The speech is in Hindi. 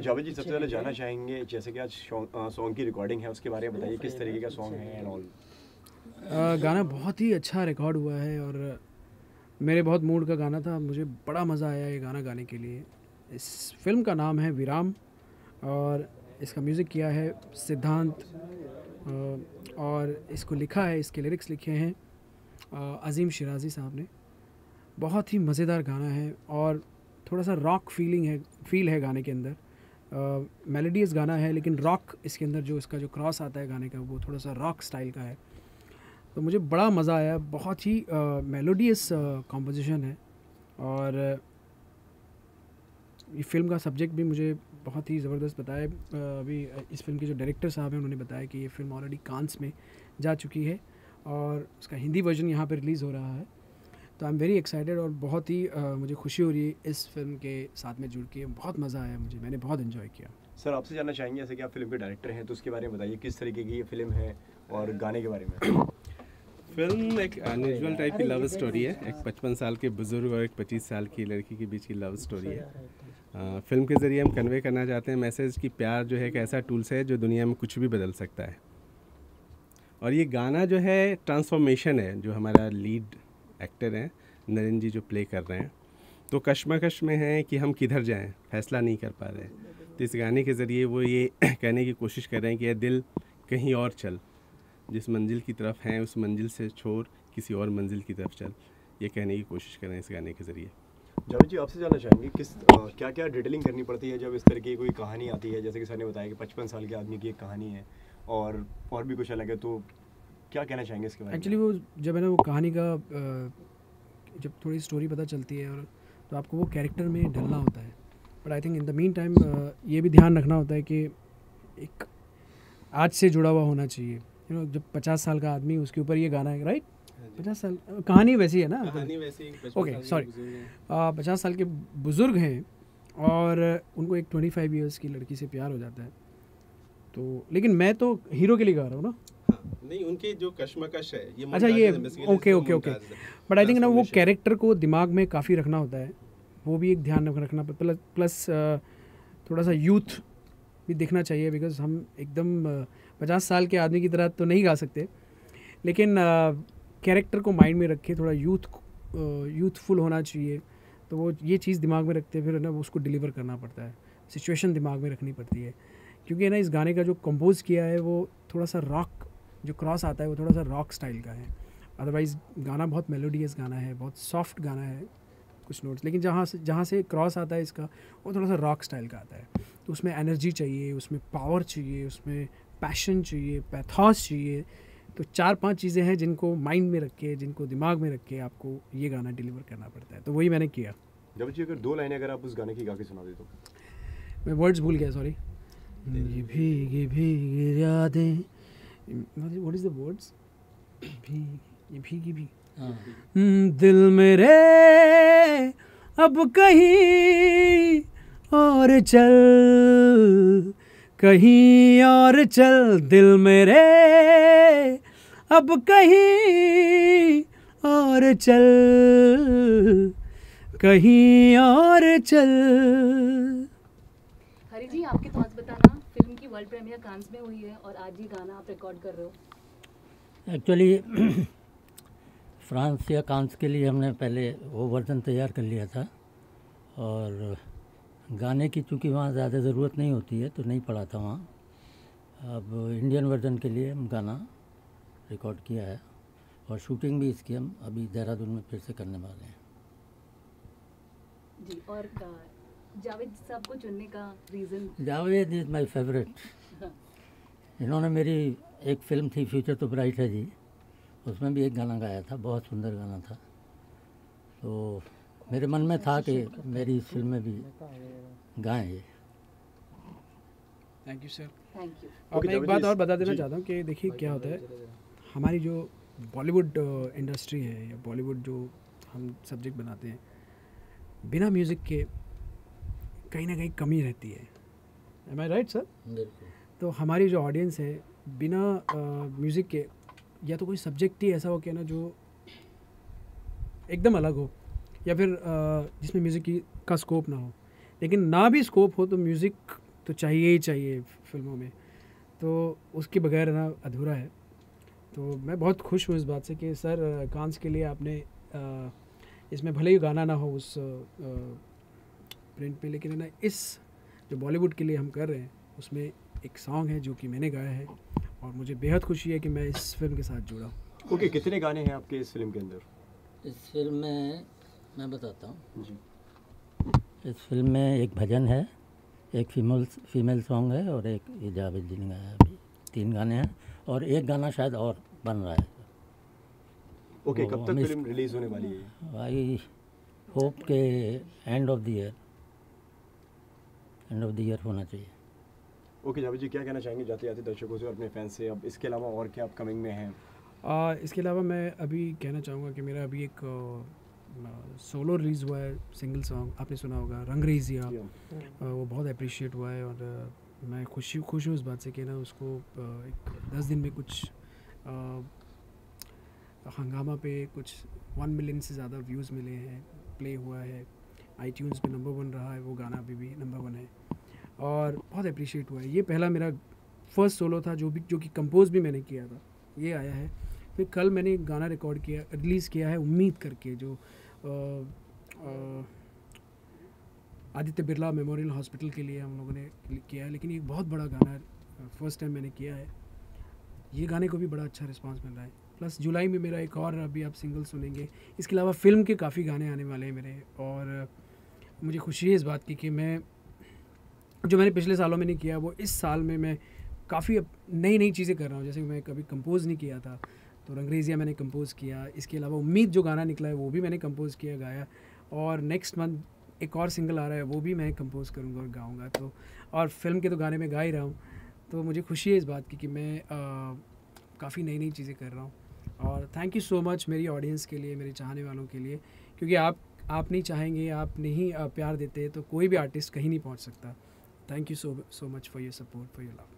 जावेद जी सबसे पहले जानना चाहेंगे जैसे कि आज सॉन्ग की रिकॉर्डिंग है उसके बारे में बताइए किस तरीके का सॉन्ग है एंड ऑल गाना बहुत ही अच्छा रिकॉर्ड हुआ है और मेरे बहुत मूड का गाना था मुझे बड़ा मज़ा आया ये गाना गाने के लिए। इस फ़िल्म का नाम है विराम और इसका म्यूज़िक किया है सिद्धांत और इसको लिखा है इसके लिरिक्स लिखे हैं अज़ीम शिराजी साहब ने। बहुत ही मज़ेदार गाना है और थोड़ा सा रॉक फीलिंग है फील है गाने के अंदर। मेलोडियस गाना है, लेकिन रॉक इसके अंदर जो इसका जो क्रॉस आता है गाने का, वो थोड़ा सा रॉक स्टाइल का है। तो मुझे बड़ा मज़ा आया, बहुत ही मेलोडियस कॉम्पोजिशन है। और ये फ़िल्म का सब्जेक्ट भी मुझे बहुत ही ज़बरदस्त बताया। अभी इस फ़िल्म के जो डायरेक्टर साहब हैं, उन्होंने बताया कि ये फ़िल्म ऑलरेडी कांस में जा चुकी है और उसका हिंदी वर्जन यहाँ पर रिलीज़ हो रहा है। तो आई एम वेरी एक्साइटेड और बहुत ही uh, मुझे खुशी हो रही है इस फ़िल्म के साथ में जुड़ के। बहुत मज़ा आया मुझे मैंने बहुत इन्जॉय किया। सर आपसे जानना चाहेंगे जैसे कि आप फ़िल्म के डायरेक्टर हैं तो उसके बारे में बताइए किस तरीके की ये फ़िल्म है और गाने के बारे में? फ़िल्म एक अनयूजल टाइप की लव स्टोरी है। एक पचपन साल के बुज़ुर्ग और एक पच्चीस साल की लड़की के बीच की लव स्टोरी है। आ, फ़िल्म के ज़रिए हम कन्वे करना चाहते हैं मैसेज कि प्यार जो है एक ऐसा टूल्स है जो दुनिया में कुछ भी बदल सकता है। और ये गाना जो है ट्रांसफॉर्मेशन है जो हमारा लीड एक्टर हैं नरेंद्र जी जो प्ले कर रहे हैं। तो कश्मकश में है कि हम किधर जाएँ फैसला नहीं कर पा रहे तो इस गाने के ज़रिए वो ये कहने की कोशिश कर रहे हैं कि यह दिल कहीं और चल जिस मंजिल की तरफ़ हैं उस मंजिल से छोड़ किसी और मंजिल की तरफ़ चल। ये कहने की कोशिश कर रहे हैं इस गाने के ज़रिए। जावेद जी आपसे जानना चाहेंगे किस आ, क्या क्या डिटेलिंग करनी पड़ती है जब इस तरह की कोई कहानी आती है? जैसे कि सर ने बताया कि पचपन साल के आदमी की एक कहानी है और और भी कुछ अलग है तो क्या कहना चाहेंगे इसके बारे में? एक्चुअली वो जब है ना वो कहानी का जब थोड़ी स्टोरी पता चलती है और तो आपको वो कैरेक्टर में ढलना होता है। But I think in the meantime ये भी ध्यान रखना होता है कि एक आज से जुड़ा हुआ होना चाहिए। यू नो जब पचास साल का आदमी उसके ऊपर ये गाना है राइट हाँ पचास साल कहानी वैसी है ना? ओके सॉरी पचास साल के बुज़ुर्ग हैं और उनको एक ट्वेंटी फाइव ईयर्स की लड़की से प्यार हो जाता है। तो लेकिन मैं तो हीरो के लिए गा रहा हूँ ना। नहीं उनके जो कशमकश है ये अच्छा ये okay okay okay. But I think ना वो कैरेक्टर को दिमाग में काफ़ी रखना होता है। वो भी एक ध्यान रखना प्लस प्लस थोड़ा सा यूथ भी दिखना चाहिए बिकॉज़ हम एकदम पचास साल के आदमी की तरह तो नहीं गा सकते। लेकिन कैरेक्टर को माइंड में रखे थोड़ा यूथ यूथफुल होना चाहिए। तो वो ये चीज़ दिमाग में रखते फिर ना उसको डिलीवर करना पड़ता है। सिचुएशन दिमाग में रखनी पड़ती है। क्योंकि ना इस गाने का जो कंपोज किया है वो थोड़ा सा रॉक जो क्रॉस आता है वो थोड़ा सा रॉक स्टाइल का है। अदरवाइज़ गाना बहुत मेलोडियस गाना है बहुत सॉफ्ट गाना है कुछ नोट्स लेकिन जहाँ से जहाँ से क्रॉस आता है इसका वो थोड़ा सा रॉक स्टाइल का आता है। तो उसमें एनर्जी चाहिए उसमें पावर चाहिए उसमें पैशन चाहिए पैथॉस चाहिए। तो चार पाँच चीज़ें हैं जिनको माइंड में रख के जिनको दिमाग में रख के आपको ये गाना डिलीवर करना पड़ता है। तो वही मैंने किया। जब जी अगर दो लाइनें अगर आप उस गाने की गा के सुना दे तो? मैं वर्ड्स भूल गया सॉरी भीगी भीगी यादें व्हाट इज़ द वर्ड्स भीगी भीगी भी हम्म, दिल मेरे अब कहीं और चल कहीं और चल। दिल मेरे अब कहीं और चल कहीं और चल। हरी जी आपके थॉट्स फ़िल्म की वर्ल्ड प्रीमियर कांस में हुई है और आज ये गाना आप रिकॉर्ड कर रहे हो। एक्चुअली फ्रांस या कांस के लिए हमने पहले वो वर्जन तैयार कर लिया था और गाने की चूँकि वहाँ ज़्यादा ज़रूरत नहीं होती है तो नहीं पड़ा था वहाँ। अब इंडियन वर्जन के लिए हम गाना रिकॉर्ड किया है और शूटिंग भी इसकी हम अभी देहरादून में फिर से करने वाले हैं। जी और जावेद साहब को चुनने का reason Javed is my favourite इन्होंने मेरी एक फ़िल्म थी फ्यूचर तो ब्राइट है जी। उसमें भी एक गाना गाया था बहुत सुंदर गाना था। तो मेरे मन में था कि मेरी इस फ़िल्म में भी गाएँ ये। Thank you sir thank you और मैं एक बात और बता देना चाहता हूँ कि देखिए क्या होता है हमारी जो बॉलीवुड इंडस्ट्री है या बॉलीवुड जो हम सब्जेक्ट बनाते हैं बिना म्यूज़िक के कहीं ना कहीं कमी रहती है। एम आई राइट सर तो हमारी जो ऑडियंस है बिना म्यूज़िक के या तो कोई सब्जेक्ट ही ऐसा हो कि ना जो एकदम अलग हो या फिर जिसमें म्यूज़िक की का स्कोप ना हो। लेकिन ना भी स्कोप हो तो म्यूज़िक तो चाहिए ही चाहिए फ़िल्मों में। तो उसके बगैर ना अधूरा है। तो मैं बहुत खुश हूँ इस बात से कि सर कांस के लिए आपने इसमें भले ही गाना ना हो उस प्रिंट पे लेकिन है ना इस जो बॉलीवुड के लिए हम कर रहे हैं उसमें एक सॉन्ग है जो कि मैंने गाया है और मुझे बेहद खुशी है कि मैं इस फ़िल्म के साथ जुड़ा ओके okay, कितने गाने हैं आपके इस फ़िल्म के अंदर? इस फ़िल्म में मैं बताता हूँ। जी। इस फ़िल्म में एक भजन है एक फीमेल फीमेल सॉन्ग है और एक ये जावेद जी ने गाया है। अभी तीन गाने हैं और एक गाना शायद और बन रहा है। ओके वो कब तक फ़िल्म रिलीज़ होने वाली है आई होप के end of the year end of the year होना चाहिए। ओके जावेद जी क्या कहना चाहेंगे जाते जाते दर्शकों से और अपने फैंस से? अब इसके अलावा और क्या अपकमिंग में हैं? आ, इसके अलावा मैं अभी कहना चाहूँगा कि मेरा अभी एक सोलो रिलीज़ हुआ है सिंगल सॉन्ग आपने सुना होगा रंगरेजिया वो बहुत अप्रिशिएट हुआ है और आ, मैं खुशी खुश हूँ इस बात से कि ना उसको एक दस दिन में कुछ हंगामा पे कुछ वन मिलियन से ज़्यादा व्यूज़ मिले हैं प्ले हुआ है। आई ट्यून्स पे नंबर वन रहा है, वो गाना अभी भी नंबर वन है। और बहुत अप्रिशिएट हुआ है। ये पहला मेरा फ़र्स्ट सोलो था, जो भी, जो कि कंपोज भी मैंने किया था। ये आया है। फिर कल मैंने गाना रिकॉर्ड किया रिलीज़ किया है उम्मीद करके, जो आदित्य बिरला मेमोरियल हॉस्पिटल के लिए हम लोगों ने किया है। लेकिन ये बहुत बड़ा गाना फ़र्स्ट टाइम मैंने किया है। ये गाने को भी बड़ा अच्छा रिस्पांस मिल रहा है। प्लस जुलाई में मेरा एक और अभी आप सिंगल सुनेंगे। इसके अलावा फ़िल्म के काफ़ी गाने आने वाले हैं मेरे और मुझे खुशी है इस बात की कि मैं, जो मैंने पिछले सालों में नहीं किया, वो इस साल में मैं काफ़ी नई नई चीज़ें कर रहा हूँ। जैसे मैं कभी कंपोज़ नहीं किया था तो रंगरेजिया मैंने कंपोज़ किया। इसके अलावा उम्मीद जो गाना निकला है, वो भी मैंने कंपोज़ किया, गाया। और नेक्स्ट मंथ एक और सिंगल आ रहा है, वो भी मैं कंपोज़ करूँगा और गाऊँगा। तो और फ़िल्म के तो गाने में गा ही रहा हूँ। तो मुझे खुशी है इस बात की कि मैं काफ़ी नई नई चीज़ें कर रहा हूँ। और थैंक यू सो मच मेरी ऑडियंस के लिए, मेरे चाहने वालों के लिए, क्योंकि आप आप नहीं चाहेंगे, आप नहीं प्यार देते तो कोई भी आर्टिस्ट कहीं नहीं पहुँच सकता। Thank you so so much for your support for your love